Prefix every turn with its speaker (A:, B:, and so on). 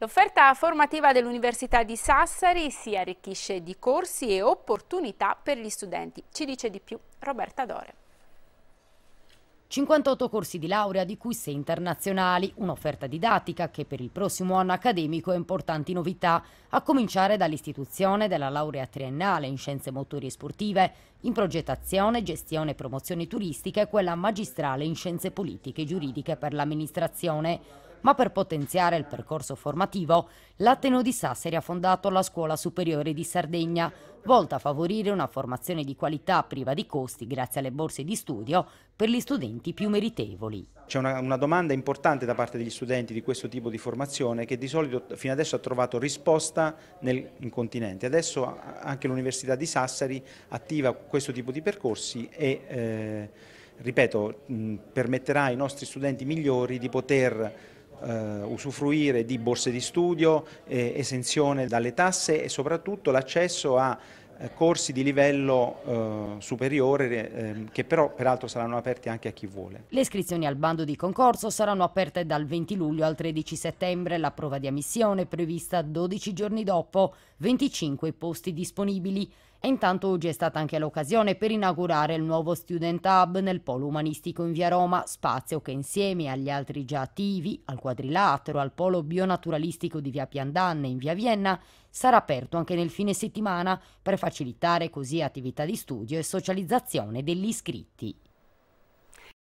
A: L'offerta formativa dell'Università di Sassari si arricchisce di corsi e opportunità per gli studenti. Ci dice di più Roberta Dore.
B: 58 corsi di laurea, di cui 6 internazionali, un'offerta didattica che per il prossimo anno accademico ha importanti novità, a cominciare dall'istituzione della laurea triennale in scienze motori e sportive, in progettazione, gestione e promozioni turistiche e quella magistrale in scienze politiche e giuridiche per l'amministrazione ma per potenziare il percorso formativo, l'Ateneo di Sassari ha fondato la Scuola Superiore di Sardegna, volta a favorire una formazione di qualità priva di costi grazie alle borse di studio per gli studenti più meritevoli.
C: C'è una, una, domanda importante da parte degli studenti di questo tipo di formazione che di solito fino adesso ha trovato risposta nel, in continente. Adesso anche l'Università di Sassari attiva questo tipo di percorsi e eh, ripeto, mh, permetterà ai nostri studenti migliori di poter eh, usufruire di borse di studio, eh, esenzione dalle tasse e soprattutto l'accesso a eh, corsi di livello eh, superiore eh, che però peraltro saranno aperti anche a chi vuole.
B: Le iscrizioni al bando di concorso saranno aperte dal 20 luglio al 13 settembre, la prova di ammissione è prevista 12 giorni dopo, 25 posti disponibili. E intanto oggi è stata anche l'occasione per inaugurare il nuovo Student Hub nel Polo Umanistico in via Roma, spazio che insieme agli altri già attivi, al quadrilatero, al Polo Bionaturalistico di via Piandanne in via Vienna, sarà aperto anche nel fine settimana per facilitare così attività di studio e socializzazione degli iscritti.